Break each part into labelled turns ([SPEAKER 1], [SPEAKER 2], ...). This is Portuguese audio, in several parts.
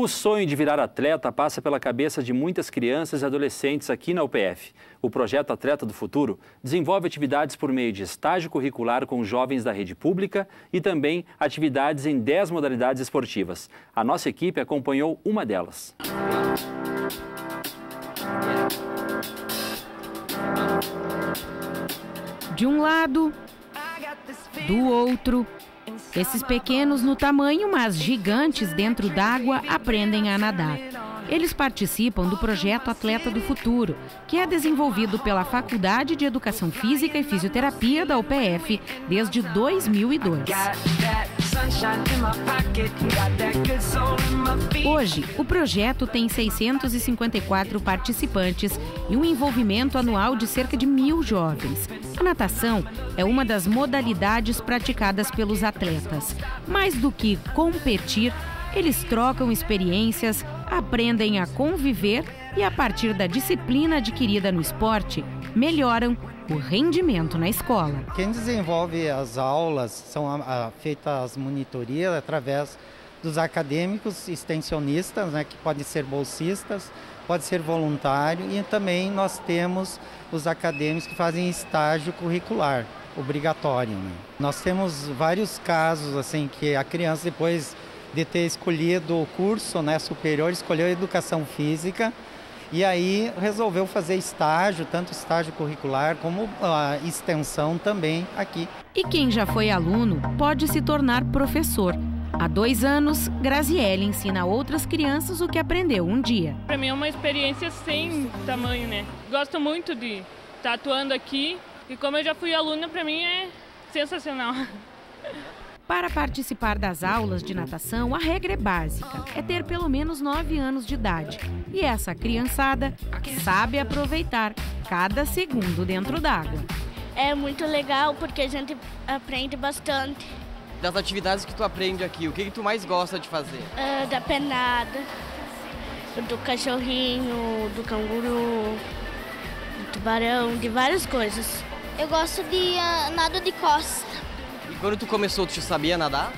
[SPEAKER 1] O sonho de virar atleta passa pela cabeça de muitas crianças e adolescentes aqui na UPF. O projeto Atleta do Futuro desenvolve atividades por meio de estágio curricular com jovens da rede pública e também atividades em 10 modalidades esportivas. A nossa equipe acompanhou uma delas.
[SPEAKER 2] De um lado, do outro, esses pequenos no tamanho, mas gigantes dentro d'água, aprendem a nadar. Eles participam do projeto Atleta do Futuro, que é desenvolvido pela Faculdade de Educação Física e Fisioterapia da UPF desde 2002. Hoje, o projeto tem 654 participantes e um envolvimento anual de cerca de mil jovens. A natação é uma das modalidades praticadas pelos atletas. Mais do que competir, eles trocam experiências, aprendem a conviver e, a partir da disciplina adquirida no esporte, melhoram o rendimento na escola.
[SPEAKER 3] Quem desenvolve as aulas são feitas as monitorias através dos acadêmicos extensionistas, né, que podem ser bolsistas, pode ser voluntário e também nós temos os acadêmicos que fazem estágio curricular obrigatório. Né? Nós temos vários casos assim que a criança depois de ter escolhido o curso né, superior escolheu a educação física e aí resolveu fazer estágio, tanto estágio curricular como a extensão também aqui.
[SPEAKER 2] E quem já foi aluno pode se tornar professor. Há dois anos, Graziele ensina a outras crianças o que aprendeu um dia.
[SPEAKER 4] Para mim é uma experiência sem tamanho, né? Gosto muito de estar atuando aqui e como eu já fui aluna, para mim é sensacional.
[SPEAKER 2] Para participar das aulas de natação, a regra é básica: é ter pelo menos 9 anos de idade. E essa criançada sabe aproveitar cada segundo dentro d'água.
[SPEAKER 5] É muito legal porque a gente aprende bastante.
[SPEAKER 6] Das atividades que tu aprende aqui, o que, que tu mais gosta de fazer?
[SPEAKER 5] Uh, da penada, do cachorrinho, do canguru, do tubarão, de várias coisas.
[SPEAKER 7] Eu gosto de uh, nado de costa.
[SPEAKER 6] Quando tu começou, tu sabia nadar?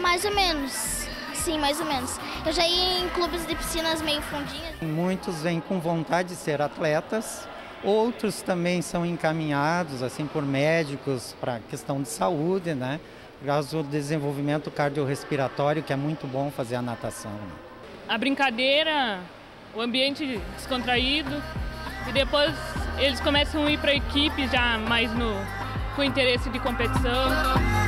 [SPEAKER 7] Mais ou menos. Sim, mais ou menos. Eu já ia em clubes de piscinas meio fundinhas.
[SPEAKER 3] Muitos vêm com vontade de ser atletas, outros também são encaminhados assim por médicos para questão de saúde, né? Por causa do desenvolvimento cardiorrespiratório, que é muito bom fazer a natação. Né?
[SPEAKER 4] A brincadeira, o ambiente descontraído e depois eles começam a ir para a equipe já mais no com interesse de competição.